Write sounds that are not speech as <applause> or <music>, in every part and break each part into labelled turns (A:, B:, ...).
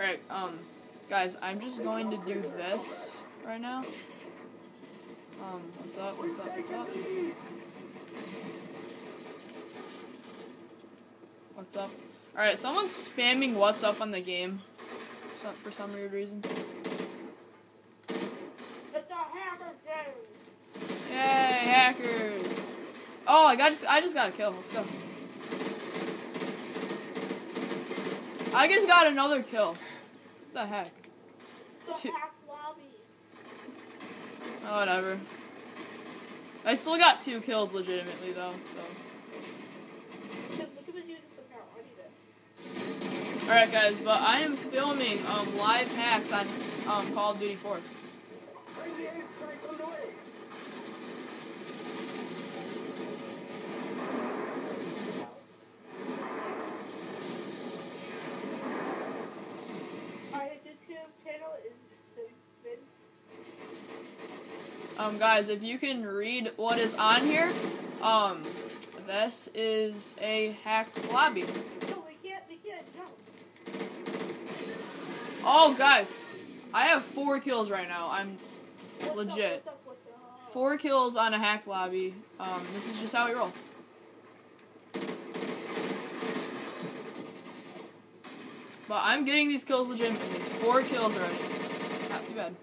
A: Alright, um, guys, I'm just going to do this right now. Um, what's up, what's up, what's up? What's up? Alright, someone's spamming what's up on the game. For some weird reason.
B: It's a hammer game.
A: Yay, hackers! Oh, I got I just got a kill. Let's go. I just got another kill. What the heck?
B: It's
A: Two-
B: lobby.
A: Oh, whatever. I still got two kills legitimately though, so.
B: Look at the units account. I need it.
A: Alright guys, but I am filming um live hacks on um Call of Duty 4.
B: Alright, this YouTube channel is been
A: Um guys, if you can read what is on here, um this is a hacked lobby. Oh guys, I have four kills right now. I'm Legit. Four kills on a hacked lobby. Um, this is just how we roll. But I'm getting these kills legitimately. Four kills already. Not too bad.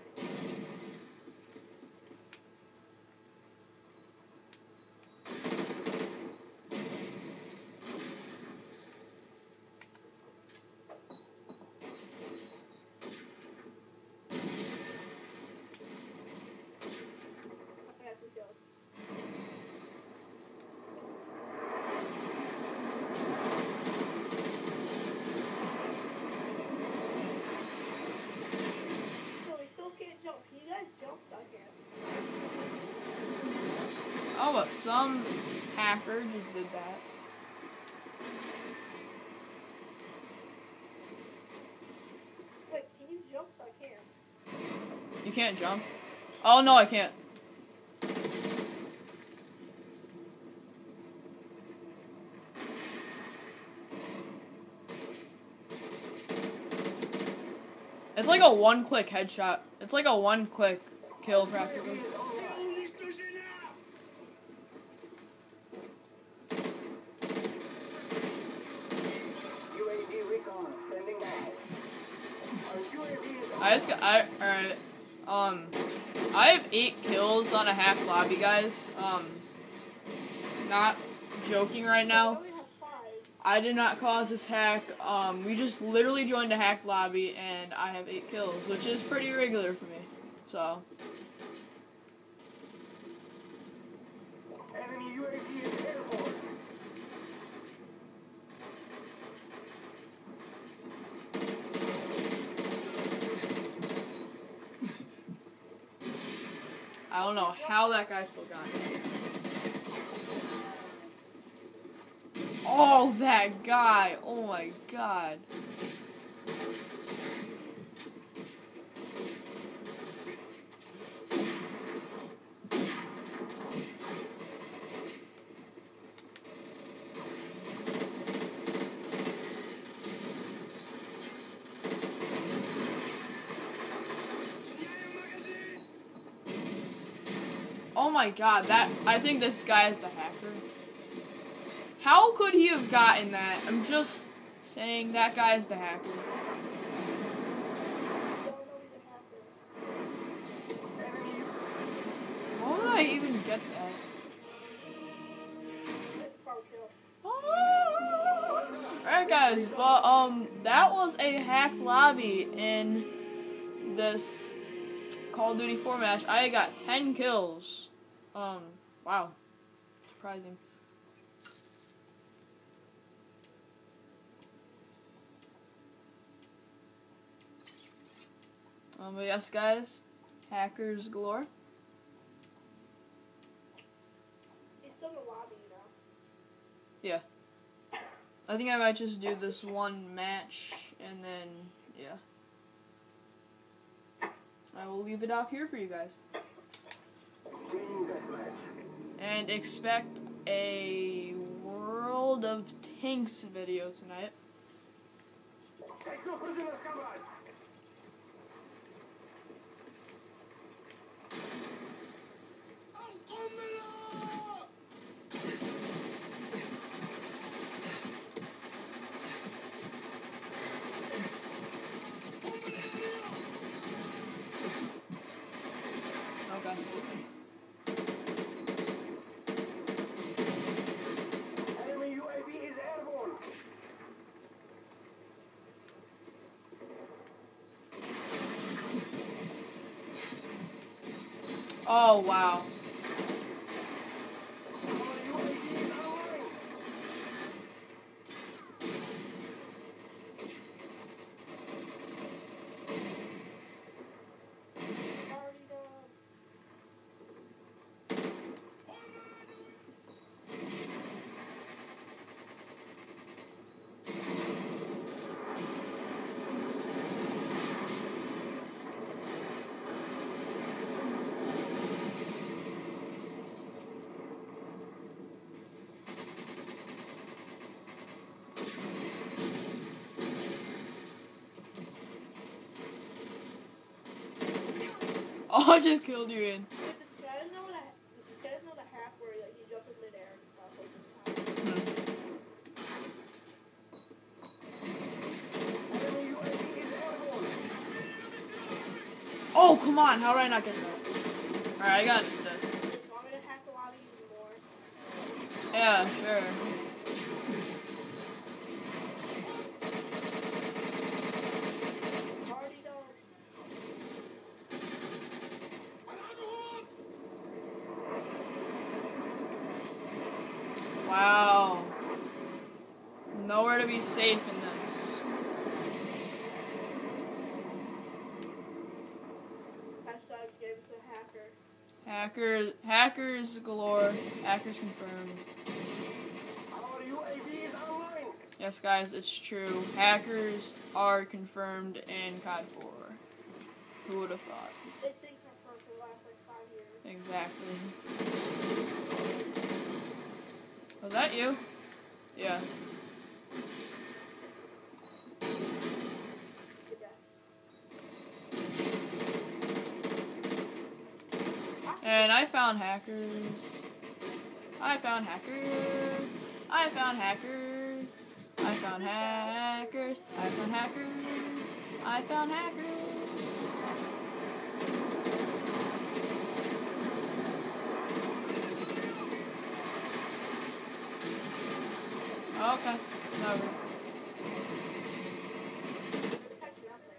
B: I have to go. So we still can't jump. Can you guys jump? I can't.
A: Oh, but some hacker just did that.
B: Wait, can you jump? I can't.
A: You can't jump. Oh no, I can't. It's like a one-click headshot. It's like a one-click kill practically.
C: UAV recon standing by. Our UAV is
A: I just got, I, alright, um, I have eight kills on a hack lobby, guys. Um, not joking right now. I did not cause this hack. Um, we just literally joined a hack lobby, and I have eight kills, which is pretty regular for me. So,
C: enemy UAV
A: I don't know how that guy still got it. Oh, that guy. Oh my god. Oh my god, that I think this guy is the hacker. How could he have gotten that? I'm just saying that guy is the hacker. How did I even get that?
B: Kill.
A: Alright guys, but um that was a hacked lobby in this Call of Duty 4 match. I got 10 kills. Um wow. Surprising. Um but yes guys, hackers galore.
B: He's still in the lobby, you know.
A: I think I might just do this one match and then yeah. I will leave it off here for you guys. And expect a World of Tanks video tonight. Oh wow.
C: Our UAV is online.
B: Already done.
A: Oh, I just killed you in.
B: Did the guys know that? Did the guys know the hack where like you jump in midair and stuff like <laughs> this?
C: just killed you in.
A: Oh come on, how did I not get that? Alright, I got this.
B: Yeah, want me to hack the lobby even more?
A: Yeah, sure.
B: Already done.
A: Wow. Nowhere to be safe in this.
B: Hashtag games to hacker.
A: Hackers, hackers galore. Hackers confirmed.
C: Our UAV is online.
A: Yes, guys, it's true. Hackers are confirmed in COD 4. Who would have thought?
B: They think for for the last like five years.
A: Exactly. Was that you? Yeah. And I found hackers. I found hackers. I found hackers. I found hackers. I found hackers. I found hackers. Okay. No.
B: Catch you up there.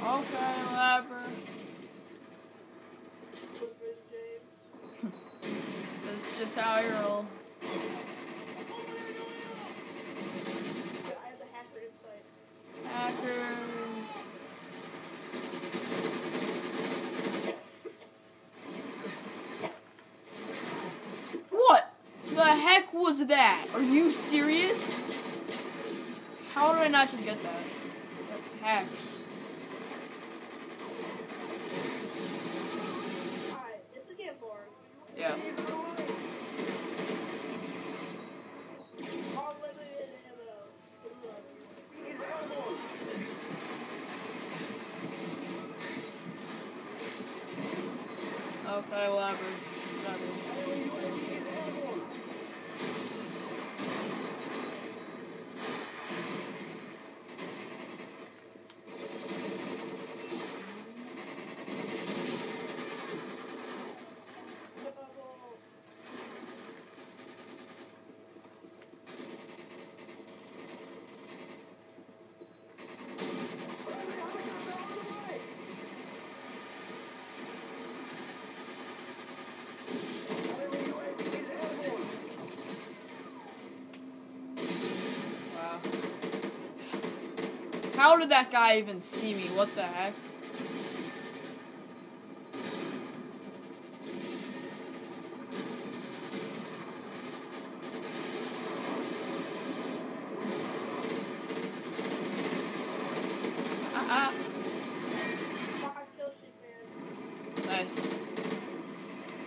A: Okay, whatever.
B: With Riz James.
A: That's just how I roll.
B: I have the hacker.
A: What the heck was that? Are you serious? How did I not just get that? Hacks.
B: Alright, this is getting boring.
A: Yeah. Okay, whatever. How did that guy even see me? What the heck? Ah, ah.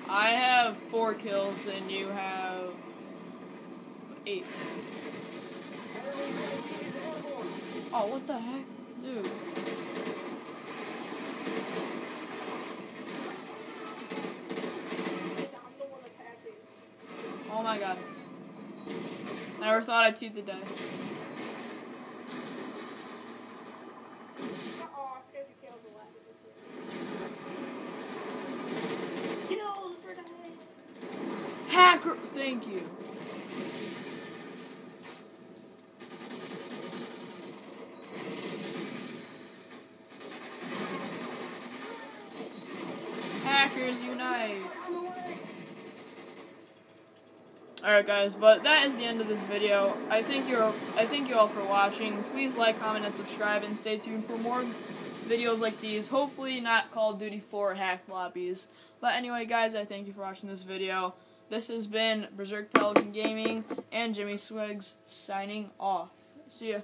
A: I have four kills and you have eight. Oh, what the heck? Dude. Oh my god. I never thought I'd see the
B: dying.
A: Hacker! Thank you. Alright guys, but that is the end of this video. I thank you I thank you all for watching. Please like, comment, and subscribe and stay tuned for more videos like these. Hopefully not Call of Duty 4 hacked lobbies. But anyway guys, I thank you for watching this video. This has been Berserk Pelican Gaming and Jimmy Swigs signing off. See ya.